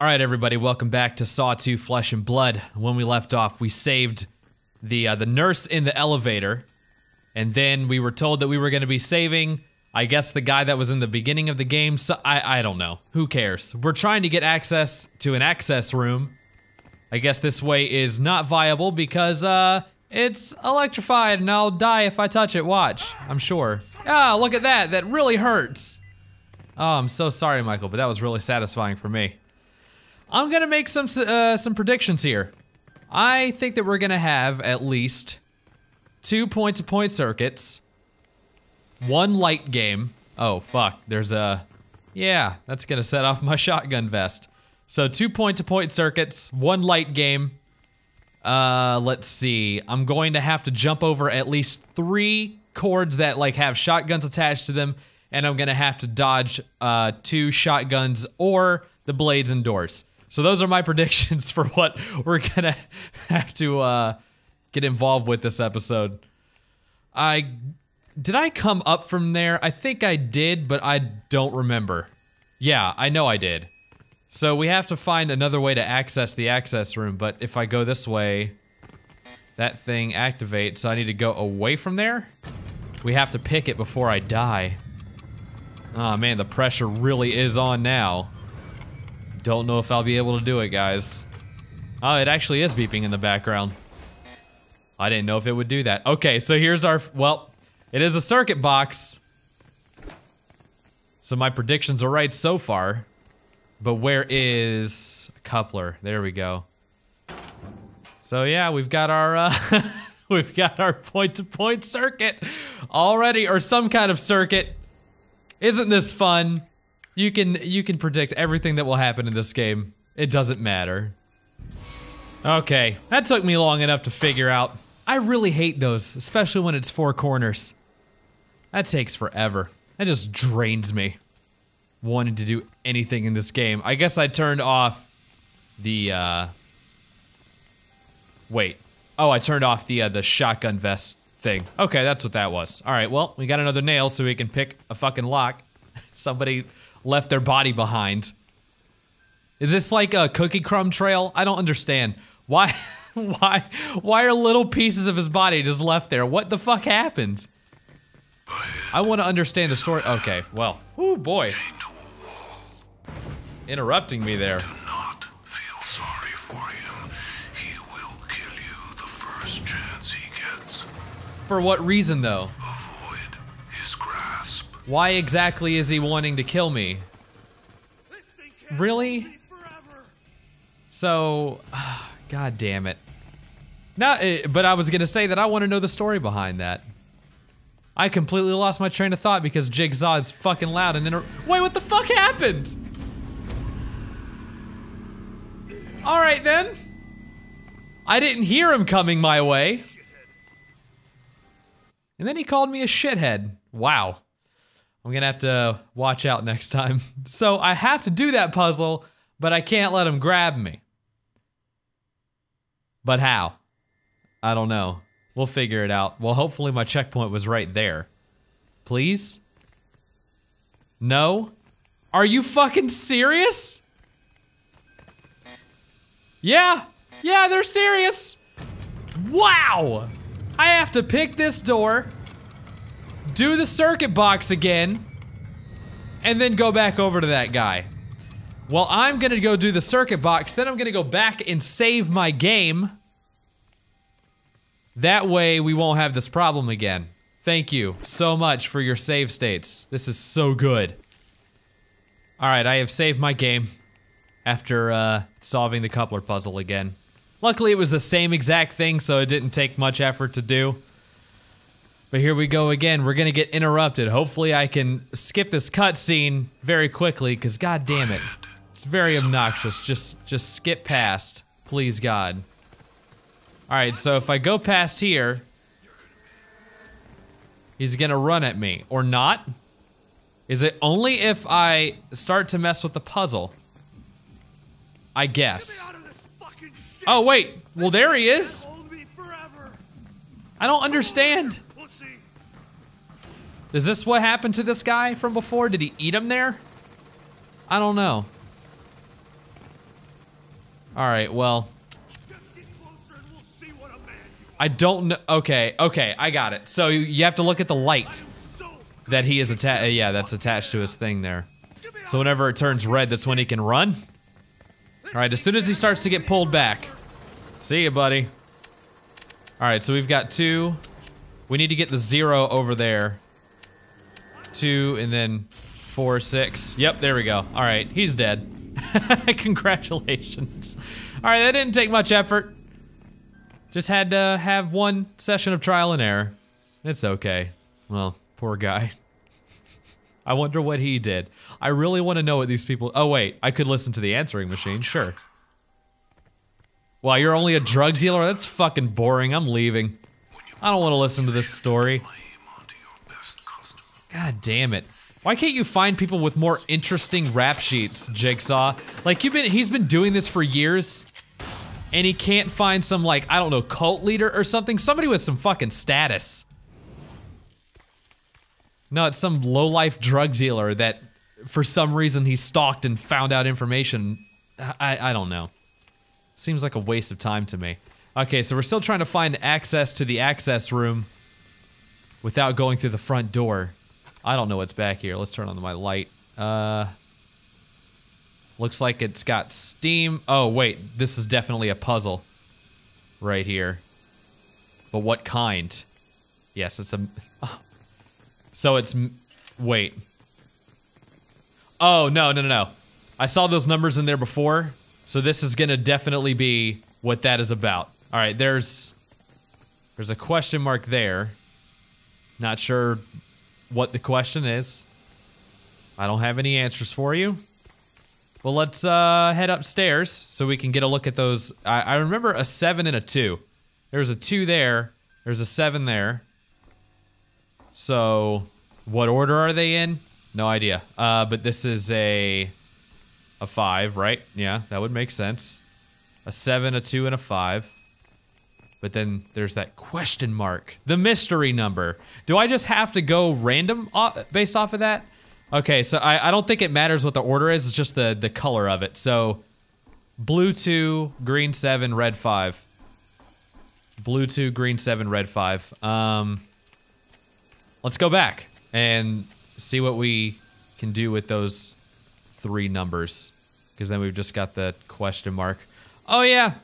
All right, everybody, welcome back to Saw 2 Flesh and Blood. When we left off, we saved the uh, the nurse in the elevator, and then we were told that we were going to be saving, I guess, the guy that was in the beginning of the game. So I I don't know. Who cares? We're trying to get access to an access room. I guess this way is not viable because uh it's electrified and I'll die if I touch it. Watch, I'm sure. Ah, look at that. That really hurts. Oh, I'm so sorry, Michael, but that was really satisfying for me. I'm gonna make some uh, some predictions here. I think that we're gonna have at least two point-to-point circuits, one light game. Oh fuck, there's a, yeah, that's gonna set off my shotgun vest. So two point-to-point circuits, one light game. Uh, let's see. I'm going to have to jump over at least three cords that like have shotguns attached to them, and I'm gonna have to dodge uh, two shotguns or the blades and doors. So those are my predictions for what we're gonna have to uh, get involved with this episode. I did I come up from there? I think I did, but I don't remember. Yeah, I know I did. So we have to find another way to access the access room, but if I go this way, that thing activates, so I need to go away from there? We have to pick it before I die. Oh man, the pressure really is on now. Don't know if I'll be able to do it, guys. Oh, it actually is beeping in the background. I didn't know if it would do that. Okay, so here's our, well, it is a circuit box. So my predictions are right so far. But where is coupler? There we go. So yeah, we've got our, uh, we've got our point-to-point -point circuit already, or some kind of circuit. Isn't this fun? You can you can predict everything that will happen in this game. It doesn't matter. Okay, that took me long enough to figure out. I really hate those, especially when it's four corners. That takes forever. That just drains me. Wanting to do anything in this game. I guess I turned off the uh Wait. Oh, I turned off the uh, the shotgun vest thing. Okay, that's what that was. All right, well, we got another nail so we can pick a fucking lock. Somebody left their body behind. Is this like a cookie crumb trail? I don't understand. Why why why are little pieces of his body just left there? What the fuck happened? I want to understand the story. Okay, well. Oh boy. Interrupting me there. For what reason though? Why exactly is he wanting to kill me? Really? So, god damn it. Now, eh, but I was gonna say that I want to know the story behind that. I completely lost my train of thought because Jigsaw is fucking loud and then- Wait, what the fuck happened? Alright then. I didn't hear him coming my way. And then he called me a shithead. Wow. I'm gonna have to watch out next time. So I have to do that puzzle, but I can't let him grab me. But how? I don't know. We'll figure it out. Well, hopefully my checkpoint was right there. Please? No? Are you fucking serious? Yeah. Yeah, they're serious. Wow. I have to pick this door do the circuit box again, and then go back over to that guy. Well, I'm gonna go do the circuit box, then I'm gonna go back and save my game. That way we won't have this problem again. Thank you so much for your save states. This is so good. Alright, I have saved my game after uh, solving the coupler puzzle again. Luckily it was the same exact thing, so it didn't take much effort to do. But here we go again. We're gonna get interrupted. Hopefully I can skip this cutscene very quickly, because god damn it. It's very obnoxious. Just just skip past. Please God. Alright, so if I go past here, he's gonna run at me. Or not? Is it only if I start to mess with the puzzle? I guess. Oh wait, well there he is. I don't understand. Is this what happened to this guy from before? Did he eat him there? I don't know. Closer and we'll I don't know. Okay, okay, I got it. So you have to look at the light. That he is attached. Yeah, that's attached to his thing there. So whenever it turns red, that's when he can run. All right, as soon as he starts to get pulled back. See you, buddy. All right, so we've got two. We need to get the zero over there. Two, and then four, six. Yep, there we go. All right, he's dead. Congratulations. All right, that didn't take much effort. Just had to have one session of trial and error. It's okay. Well, poor guy. I wonder what he did. I really want to know what these people. Oh, wait. I could listen to the answering machine. Sure. Wow, you're only a drug dealer? That's fucking boring. I'm leaving. I don't want to listen to this story. God damn it. Why can't you find people with more interesting rap sheets, Jigsaw? Like you've been he's been doing this for years and he can't find some like, I don't know, cult leader or something, somebody with some fucking status. No, it's some low-life drug dealer that for some reason he stalked and found out information. I I don't know. Seems like a waste of time to me. Okay, so we're still trying to find access to the access room without going through the front door. I don't know what's back here. Let's turn on my light. Uh, looks like it's got steam. Oh, wait. This is definitely a puzzle right here. But what kind? Yes, it's a... So it's... Wait. Oh, no, no, no, no. I saw those numbers in there before, so this is gonna definitely be what that is about. All right, there's... There's a question mark there. Not sure what the question is. I don't have any answers for you. Well, let's uh, head upstairs so we can get a look at those. I, I remember a 7 and a 2. There's a 2 there. There's a 7 there. So, what order are they in? No idea. Uh, but this is a a 5, right? Yeah, that would make sense. A 7, a 2, and a 5. But then there's that question mark, the mystery number. Do I just have to go random based off of that? Okay, so I, I don't think it matters what the order is, it's just the, the color of it. So blue 2, green 7, red 5. Blue 2, green 7, red 5. Um, let's go back and see what we can do with those three numbers. Because then we've just got the question mark. Oh, yeah.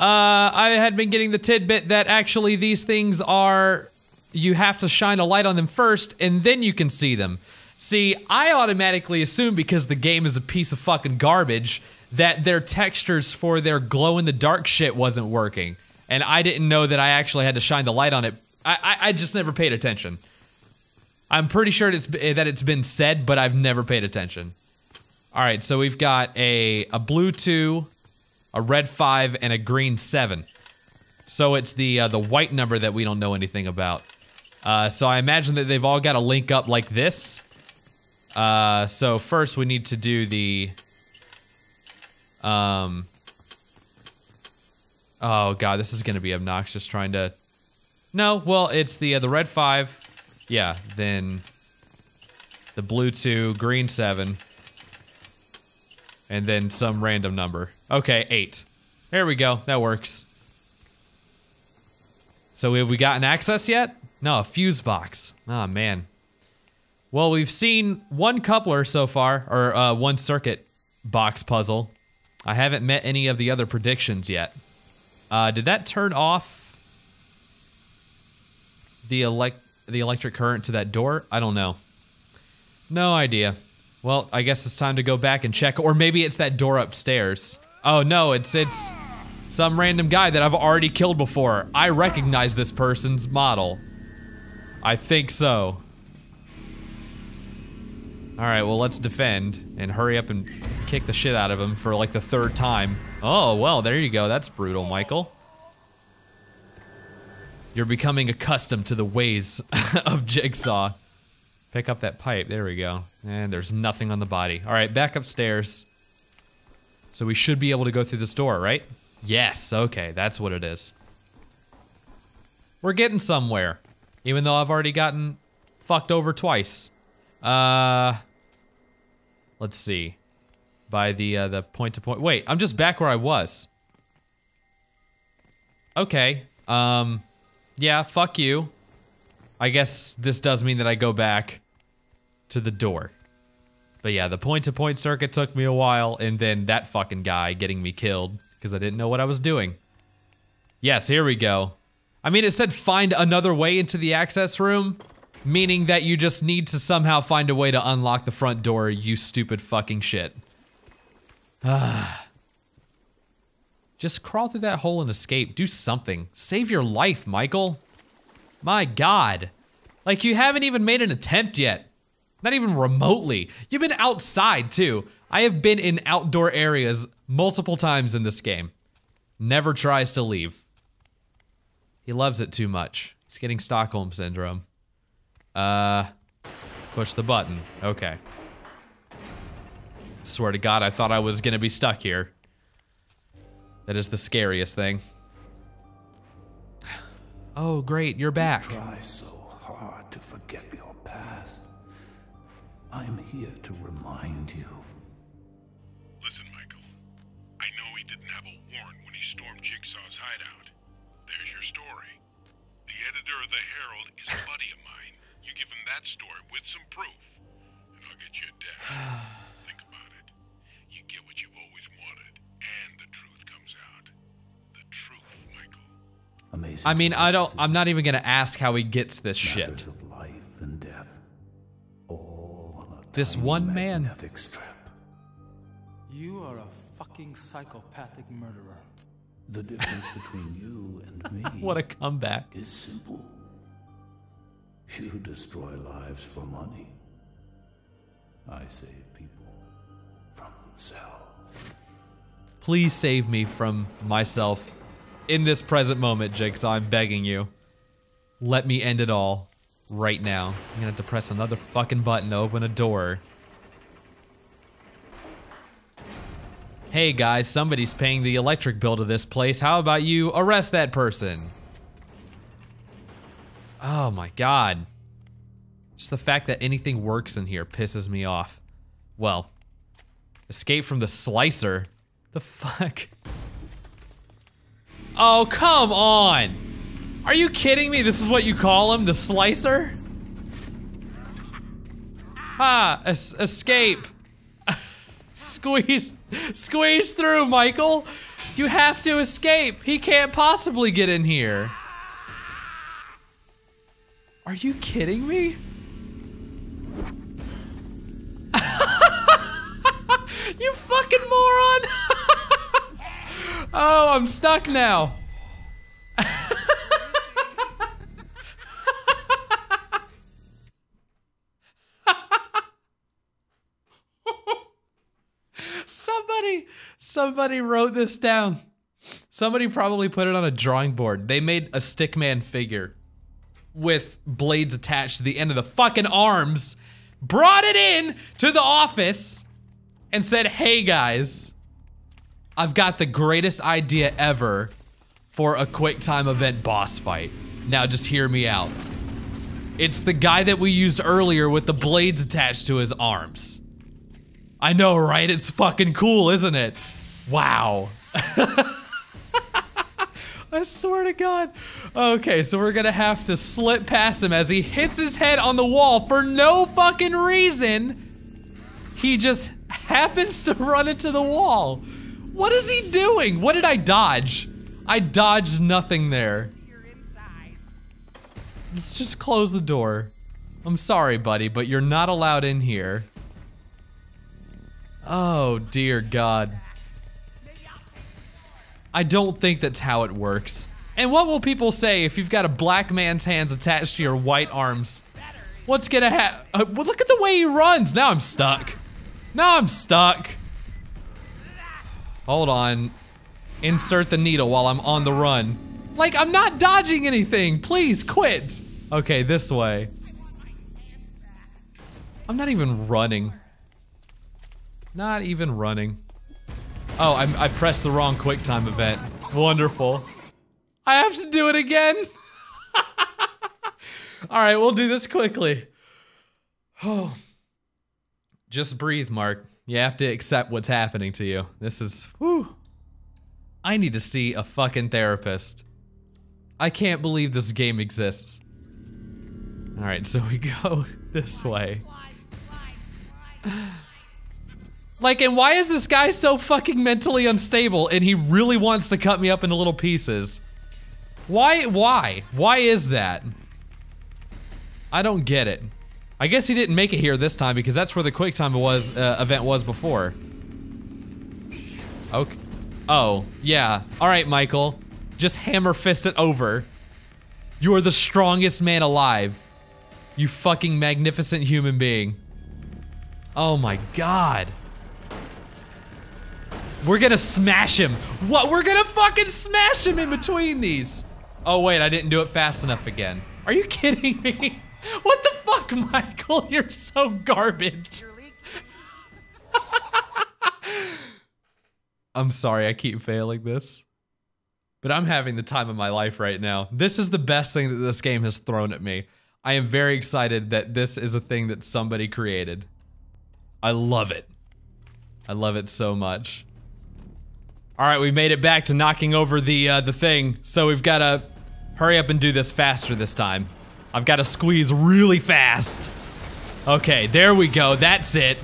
Uh, I had been getting the tidbit that actually these things are. You have to shine a light on them first, and then you can see them. See, I automatically assume because the game is a piece of fucking garbage that their textures for their glow in the dark shit wasn't working. And I didn't know that I actually had to shine the light on it. I, I, I just never paid attention. I'm pretty sure it's, that it's been said, but I've never paid attention. All right, so we've got a, a blue 2, a red 5, and a green 7. So it's the uh, the white number that we don't know anything about. Uh, so I imagine that they've all got to link up like this. Uh, so first we need to do the... Um... Oh god, this is going to be obnoxious trying to... No, well, it's the uh, the red 5. Yeah, then the blue 2, green 7 and then some random number. Okay, eight. There we go. That works. So have we gotten access yet? No, a fuse box. Oh man. Well, we've seen one coupler so far, or uh, one circuit box puzzle. I haven't met any of the other predictions yet. Uh, did that turn off the elect the electric current to that door? I don't know. No idea. Well, I guess it's time to go back and check, or maybe it's that door upstairs. Oh no, it's it's some random guy that I've already killed before. I recognize this person's model. I think so. All right, well let's defend and hurry up and kick the shit out of him for like the third time. Oh well, there you go. That's brutal, Michael. You're becoming accustomed to the ways of Jigsaw. Pick up that pipe. There we go. And there's nothing on the body. All right, back upstairs. So we should be able to go through this door, right? Yes, okay, that's what it is. We're getting somewhere. Even though I've already gotten fucked over twice. Uh, let's see. by the uh, the point to point. Wait, I'm just back where I was. Okay. Um, yeah. Fuck you. I guess this does mean that I go back to the door. But yeah, the point to point circuit took me a while, and then that fucking guy getting me killed because I didn't know what I was doing. Yes, here we go. I mean, it said find another way into the access room, meaning that you just need to somehow find a way to unlock the front door, you stupid fucking shit. Ah. just crawl through that hole and escape. Do something. Save your life, Michael. My god. Like, you haven't even made an attempt yet. Not even remotely. You've been outside, too. I have been in outdoor areas multiple times in this game. Never tries to leave. He loves it too much. He's getting Stockholm Syndrome. Uh, push the button. Okay. Swear to God, I thought I was gonna be stuck here. That is the scariest thing. Oh, great, you're back. Try so hard to forget your past. I'm here to remind you. Listen, Michael. I know he didn't have a warrant when he stormed Jigsaw's hideout. There's your story. The editor of the Herald is a buddy of mine. You give him that story with some proof, and I'll get you a death. Think about it. You get what you've always wanted, and the truth comes out. The truth, Michael. Amazing. I mean, I don't, I'm not even gonna ask how he gets this shit. This one man. strip. You are a fucking psychopathic murderer. The difference between you and me What a comeback. is simple. You destroy lives for money. I save people from themselves. Please save me from myself in this present moment, Jigsaw. I'm begging you. Let me end it all right now. I'm gonna have to press another fucking button to open a door. Hey guys, somebody's paying the electric bill to this place. How about you arrest that person? Oh my god. Just the fact that anything works in here pisses me off. Well, escape from the slicer? The fuck? Oh, come on! Are you kidding me? This is what you call him? The slicer? Ah, es escape. squeeze, squeeze through, Michael. You have to escape. He can't possibly get in here. Are you kidding me? you fucking moron! oh, I'm stuck now. Somebody wrote this down. Somebody probably put it on a drawing board. They made a stickman figure with blades attached to the end of the fucking arms, brought it in to the office, and said, Hey guys, I've got the greatest idea ever for a quick time event boss fight. Now just hear me out. It's the guy that we used earlier with the blades attached to his arms. I know, right? It's fucking cool, isn't it? Wow. I swear to God. Okay, so we're gonna have to slip past him as he hits his head on the wall for no fucking reason. He just happens to run into the wall. What is he doing? What did I dodge? I dodged nothing there. Let's just close the door. I'm sorry, buddy, but you're not allowed in here. Oh, dear God. I don't think that's how it works. And what will people say if you've got a black man's hands attached to your white arms? What's gonna happen? Uh, well, look at the way he runs. Now I'm stuck. Now I'm stuck. Hold on. Insert the needle while I'm on the run. Like, I'm not dodging anything. Please quit. Okay, this way. I'm not even running. Not even running. Oh, I, I pressed the wrong QuickTime event. Wonderful. I have to do it again. All right, we'll do this quickly. Oh. Just breathe, Mark. You have to accept what's happening to you. This is, whew. I need to see a fucking therapist. I can't believe this game exists. All right, so we go this way. Like, and why is this guy so fucking mentally unstable and he really wants to cut me up into little pieces? Why, why? Why is that? I don't get it. I guess he didn't make it here this time because that's where the QuickTime was uh, event was before. Okay. Oh, yeah. All right, Michael. Just hammer fist it over. You are the strongest man alive. You fucking magnificent human being. Oh my god. We're gonna smash him. What? We're gonna fucking smash him in between these. Oh wait, I didn't do it fast enough again. Are you kidding me? What the fuck, Michael? You're so garbage. I'm sorry, I keep failing this. But I'm having the time of my life right now. This is the best thing that this game has thrown at me. I am very excited that this is a thing that somebody created. I love it. I love it so much. All right, we made it back to knocking over the uh, the thing, so we've got to hurry up and do this faster this time. I've got to squeeze really fast. Okay, there we go. That's it.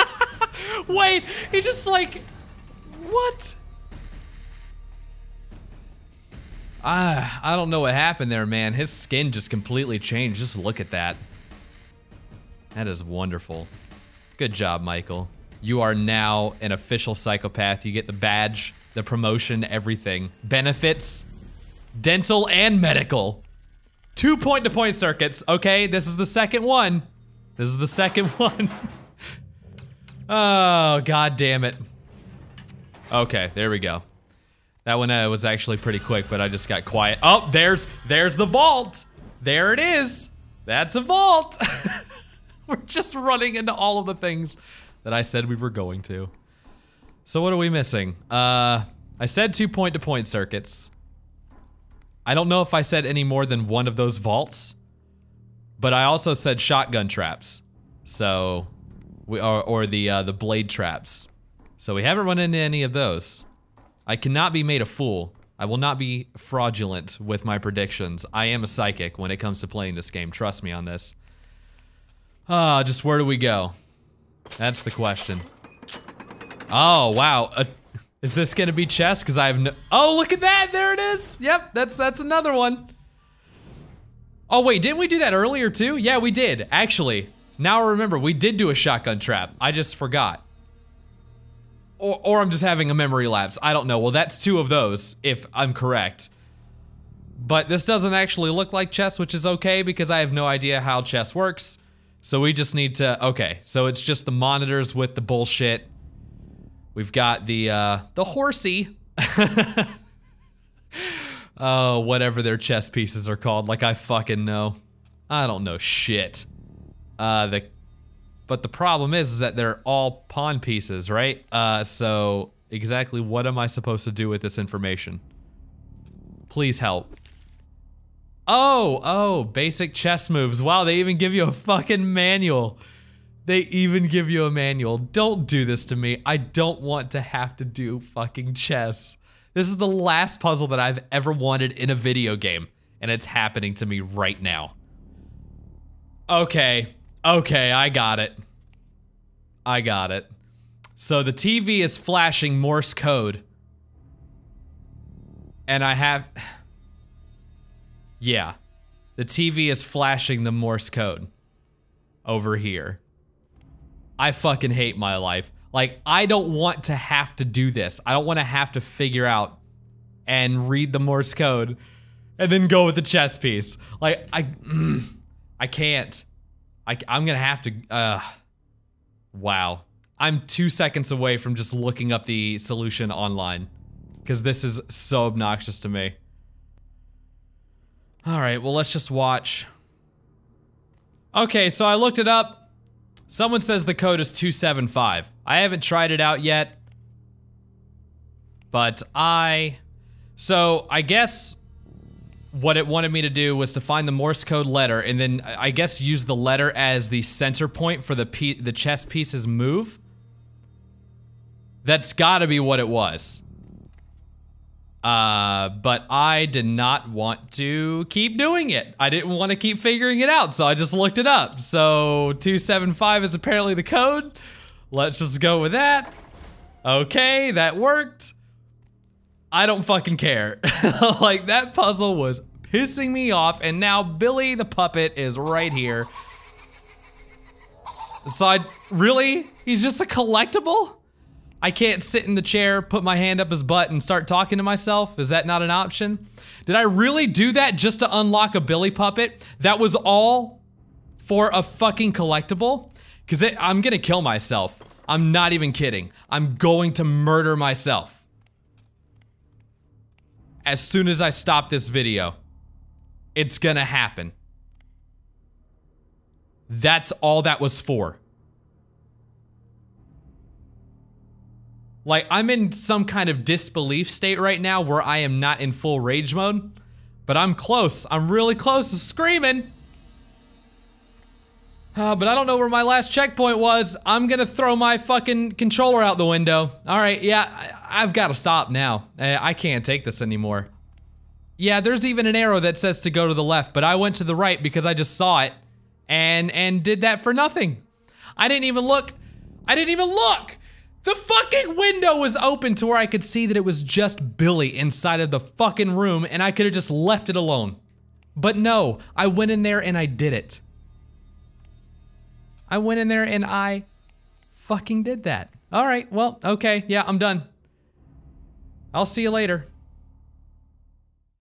Wait, he just like, what? Ah, I don't know what happened there, man. His skin just completely changed. Just look at that. That is wonderful. Good job, Michael. You are now an official psychopath. You get the badge, the promotion, everything. Benefits, dental and medical. Two point-to-point circuits. Okay, this is the second one. This is the second one. oh, god damn it. Okay, there we go. That one uh, was actually pretty quick, but I just got quiet. Oh, there's there's the vault. There it is. That's a vault. we're just running into all of the things that I said we were going to. So what are we missing? Uh, I said two point-to-point circuits. I don't know if I said any more than one of those vaults, but I also said shotgun traps. So, we or, or the uh, the blade traps. So we haven't run into any of those. I cannot be made a fool. I will not be fraudulent with my predictions. I am a psychic when it comes to playing this game. Trust me on this. Ah, uh, just where do we go? That's the question. Oh, wow. Uh, is this gonna be chess? Because I have no- Oh, look at that! There it is! Yep, that's that's another one. Oh, wait, didn't we do that earlier too? Yeah, we did, actually. Now I remember, we did do a shotgun trap. I just forgot. Or, or I'm just having a memory lapse. I don't know. Well, that's two of those, if I'm correct. But this doesn't actually look like chess, which is okay because I have no idea how chess works. So we just need to, okay. So it's just the monitors with the bullshit. We've got the, uh, the horsey. oh, whatever their chess pieces are called. Like I fucking know. I don't know shit. Uh, the but the problem is, is that they're all pawn pieces, right? Uh, so exactly what am I supposed to do with this information? Please help. Oh, oh, basic chess moves. Wow, they even give you a fucking manual. They even give you a manual. Don't do this to me. I don't want to have to do fucking chess. This is the last puzzle that I've ever wanted in a video game, and it's happening to me right now. Okay, Okay, I got it. I got it. So the TV is flashing Morse code. And I have... Yeah. The TV is flashing the Morse code. Over here. I fucking hate my life. Like, I don't want to have to do this. I don't want to have to figure out and read the Morse code and then go with the chess piece. Like, I... Mm, I can't. I, I'm gonna have to, uh, wow. I'm two seconds away from just looking up the solution online. Because this is so obnoxious to me. Alright, well let's just watch. Okay, so I looked it up. Someone says the code is 275. I haven't tried it out yet. But I... So, I guess what it wanted me to do was to find the Morse code letter and then I guess use the letter as the center point for the the chess piece's move. That's gotta be what it was. Uh, but I did not want to keep doing it. I didn't want to keep figuring it out, so I just looked it up. So 275 is apparently the code. Let's just go with that. Okay, that worked. I don't fucking care. like, that puzzle was pissing me off, and now Billy the puppet is right here. So I, really? He's just a collectible? I can't sit in the chair, put my hand up his butt, and start talking to myself? Is that not an option? Did I really do that just to unlock a Billy puppet? That was all for a fucking collectible? Because I'm gonna kill myself. I'm not even kidding. I'm going to murder myself. As soon as I stop this video. It's gonna happen. That's all that was for. Like, I'm in some kind of disbelief state right now where I am not in full rage mode. But I'm close. I'm really close to screaming. Uh, but I don't know where my last checkpoint was. I'm gonna throw my fucking controller out the window. All right, yeah, I, have got to stop now. I can't take this anymore. Yeah, there's even an arrow that says to go to the left, but I went to the right because I just saw it and and did that for nothing. I didn't even look. I didn't even look. The fucking window was open to where I could see that it was just Billy inside of the fucking room and I could have just left it alone. But no, I went in there and I did it. I went in there and I fucking did that. All right, well, okay, yeah, I'm done. I'll see you later.